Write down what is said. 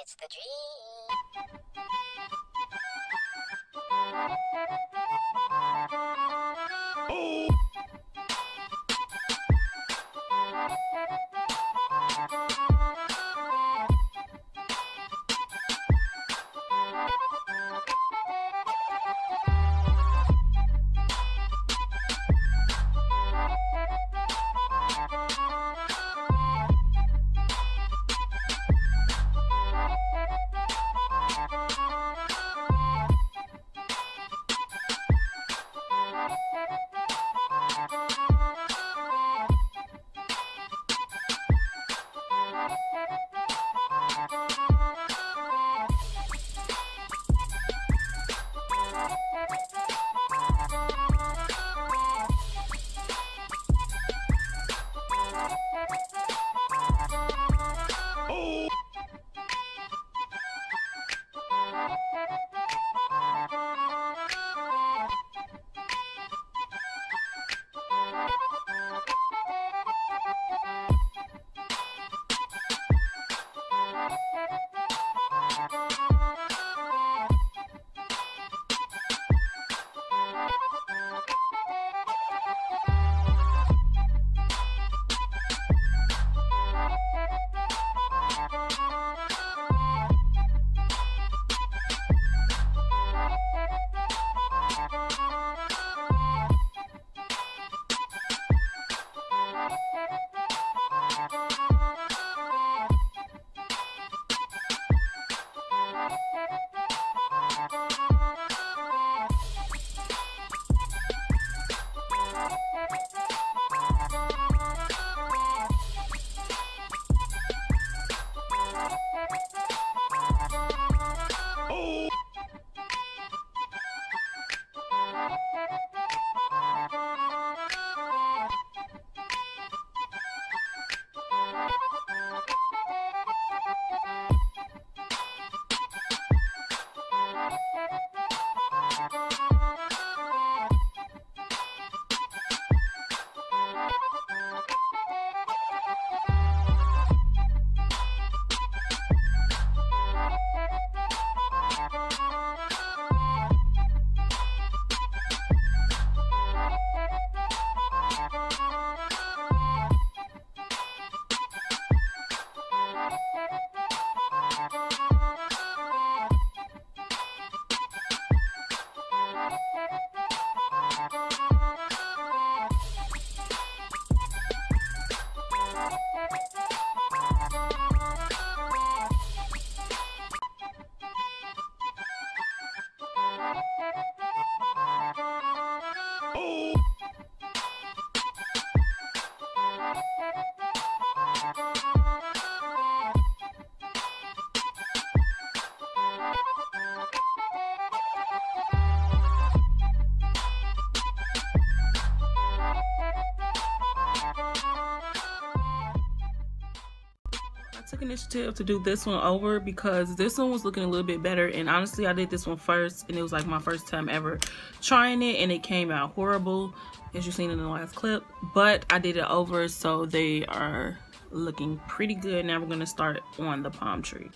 It's the dream. I took initiative to do this one over because this one was looking a little bit better. And honestly I did this one first and it was like my first time ever trying it and it came out horrible as you've seen in the last clip. But I did it over so they are looking pretty good. Now we're going to start on the palm tree